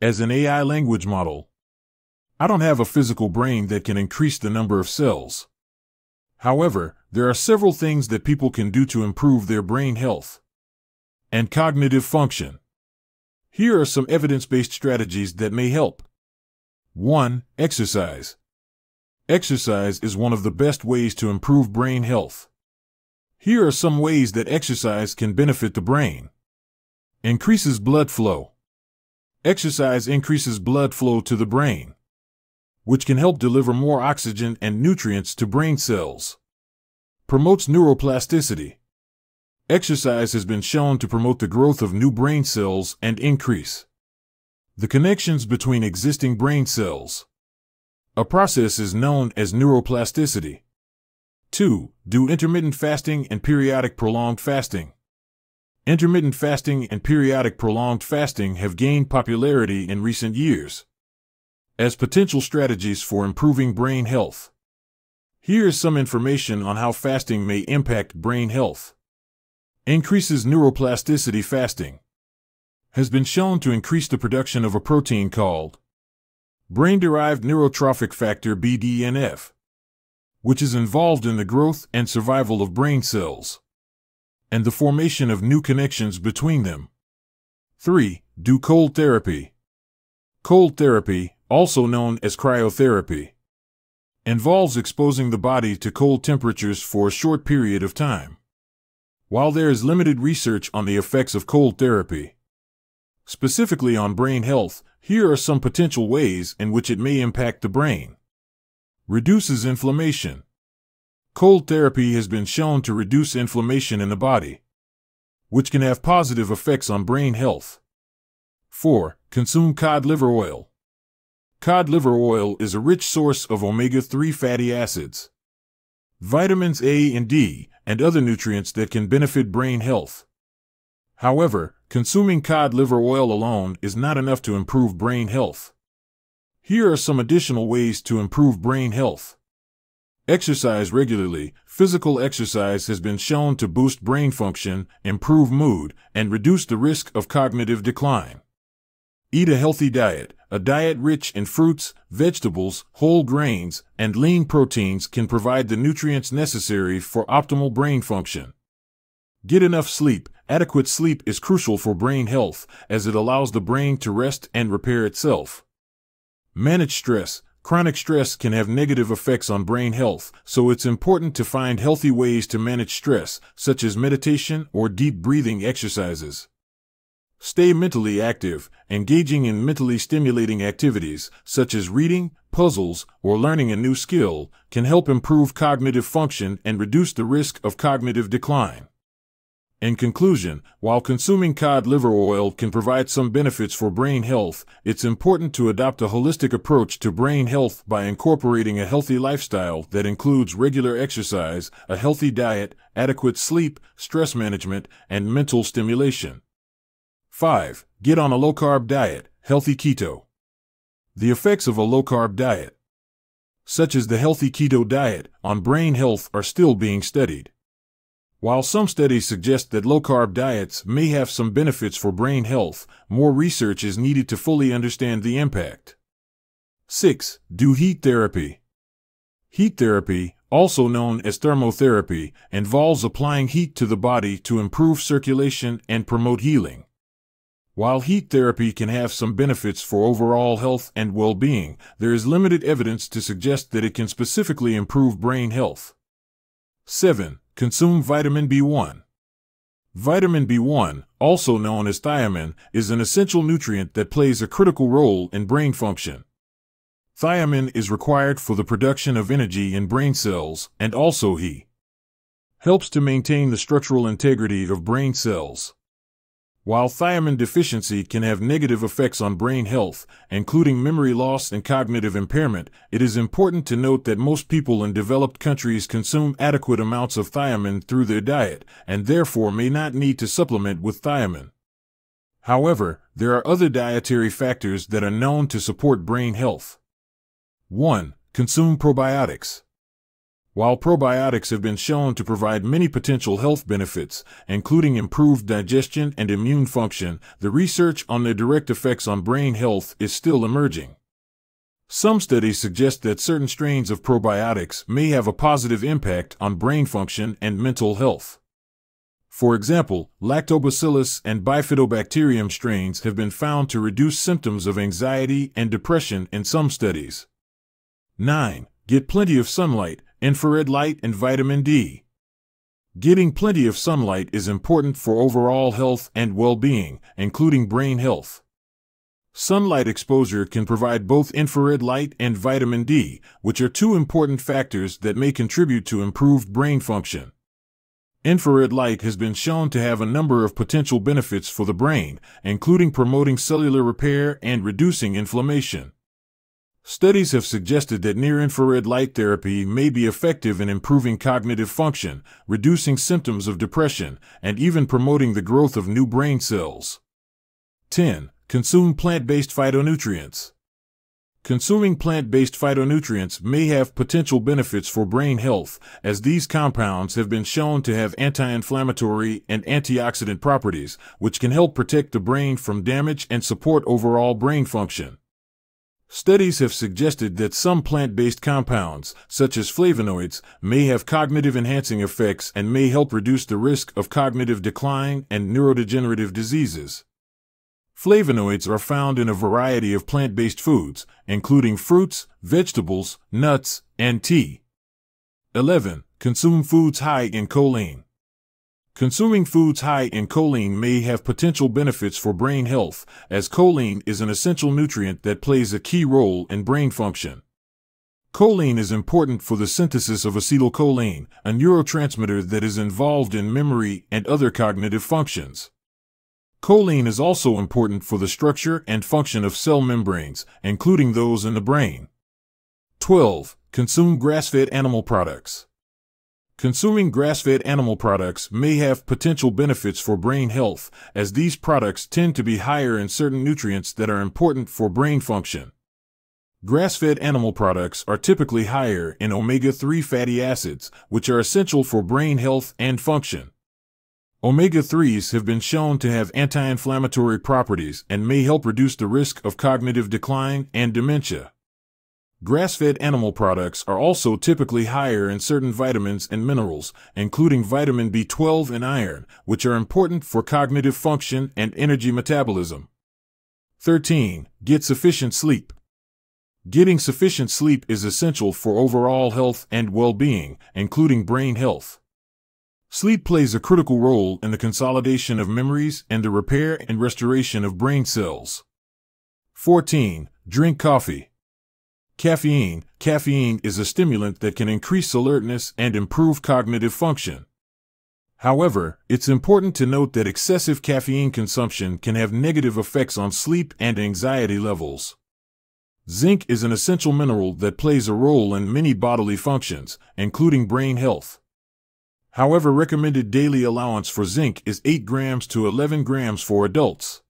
As an AI language model, I don't have a physical brain that can increase the number of cells. However, there are several things that people can do to improve their brain health and cognitive function. Here are some evidence based strategies that may help. 1. Exercise. Exercise is one of the best ways to improve brain health. Here are some ways that exercise can benefit the brain. Increases blood flow. Exercise increases blood flow to the brain, which can help deliver more oxygen and nutrients to brain cells. Promotes neuroplasticity. Exercise has been shown to promote the growth of new brain cells and increase the connections between existing brain cells. A process is known as neuroplasticity. 2. Do intermittent fasting and periodic prolonged fasting. Intermittent fasting and periodic prolonged fasting have gained popularity in recent years as potential strategies for improving brain health. Here is some information on how fasting may impact brain health. Increases neuroplasticity fasting. Has been shown to increase the production of a protein called brain derived neurotrophic factor BDNF, which is involved in the growth and survival of brain cells and the formation of new connections between them. 3. Do cold therapy. Cold therapy, also known as cryotherapy, involves exposing the body to cold temperatures for a short period of time. While there is limited research on the effects of cold therapy, specifically on brain health, here are some potential ways in which it may impact the brain. Reduces inflammation. Cold therapy has been shown to reduce inflammation in the body, which can have positive effects on brain health. 4. Consume cod liver oil. Cod liver oil is a rich source of omega 3 fatty acids, vitamins A and D, and other nutrients that can benefit brain health. However, consuming cod liver oil alone is not enough to improve brain health. Here are some additional ways to improve brain health. Exercise regularly. Physical exercise has been shown to boost brain function, improve mood, and reduce the risk of cognitive decline. Eat a healthy diet. A diet rich in fruits, vegetables, whole grains, and lean proteins can provide the nutrients necessary for optimal brain function. Get enough sleep. Adequate sleep is crucial for brain health as it allows the brain to rest and repair itself. Manage stress. Chronic stress can have negative effects on brain health, so it's important to find healthy ways to manage stress, such as meditation or deep breathing exercises. Stay mentally active, engaging in mentally stimulating activities, such as reading, puzzles, or learning a new skill, can help improve cognitive function and reduce the risk of cognitive decline. In conclusion, while consuming cod liver oil can provide some benefits for brain health, it's important to adopt a holistic approach to brain health by incorporating a healthy lifestyle that includes regular exercise, a healthy diet, adequate sleep, stress management, and mental stimulation. 5. Get on a low carb diet, healthy keto. The effects of a low carb diet, such as the healthy keto diet, on brain health are still being studied. While some studies suggest that low carb diets may have some benefits for brain health, more research is needed to fully understand the impact. 6. Do heat therapy. Heat therapy, also known as thermotherapy, involves applying heat to the body to improve circulation and promote healing. While heat therapy can have some benefits for overall health and well being, there is limited evidence to suggest that it can specifically improve brain health. 7. Consume vitamin B1. Vitamin B1, also known as thiamine, is an essential nutrient that plays a critical role in brain function. Thiamine is required for the production of energy in brain cells, and also he helps to maintain the structural integrity of brain cells. While thiamine deficiency can have negative effects on brain health, including memory loss and cognitive impairment, it is important to note that most people in developed countries consume adequate amounts of thiamine through their diet, and therefore may not need to supplement with thiamine. However, there are other dietary factors that are known to support brain health. 1. Consume probiotics. While probiotics have been shown to provide many potential health benefits, including improved digestion and immune function, the research on their direct effects on brain health is still emerging. Some studies suggest that certain strains of probiotics may have a positive impact on brain function and mental health. For example, lactobacillus and bifidobacterium strains have been found to reduce symptoms of anxiety and depression in some studies. 9. Get plenty of sunlight infrared light, and vitamin D. Getting plenty of sunlight is important for overall health and well being, including brain health. Sunlight exposure can provide both infrared light and vitamin D, which are two important factors that may contribute to improved brain function. Infrared light has been shown to have a number of potential benefits for the brain, including promoting cellular repair and reducing inflammation. Studies have suggested that near infrared light therapy may be effective in improving cognitive function, reducing symptoms of depression, and even promoting the growth of new brain cells. 10. Consume plant based phytonutrients. Consuming plant based phytonutrients may have potential benefits for brain health, as these compounds have been shown to have anti inflammatory and antioxidant properties, which can help protect the brain from damage and support overall brain function. Studies have suggested that some plant based compounds, such as flavonoids, may have cognitive enhancing effects and may help reduce the risk of cognitive decline and neurodegenerative diseases. Flavonoids are found in a variety of plant based foods, including fruits, vegetables, nuts, and tea. 11. Consume foods high in choline. Consuming foods high in choline may have potential benefits for brain health, as choline is an essential nutrient that plays a key role in brain function. Choline is important for the synthesis of acetylcholine, a neurotransmitter that is involved in memory and other cognitive functions. Choline is also important for the structure and function of cell membranes, including those in the brain. 12. Consume grass-fed animal products. Consuming grass-fed animal products may have potential benefits for brain health, as these products tend to be higher in certain nutrients that are important for brain function. Grass-fed animal products are typically higher in omega-3 fatty acids, which are essential for brain health and function. Omega-3s have been shown to have anti-inflammatory properties and may help reduce the risk of cognitive decline and dementia. Grass-fed animal products are also typically higher in certain vitamins and minerals, including vitamin B12 and iron, which are important for cognitive function and energy metabolism. 13. Get sufficient sleep. Getting sufficient sleep is essential for overall health and well-being, including brain health. Sleep plays a critical role in the consolidation of memories and the repair and restoration of brain cells. 14. Drink coffee. Caffeine. Caffeine is a stimulant that can increase alertness and improve cognitive function. However, it's important to note that excessive caffeine consumption can have negative effects on sleep and anxiety levels. Zinc is an essential mineral that plays a role in many bodily functions, including brain health. However, recommended daily allowance for zinc is 8 grams to 11 grams for adults.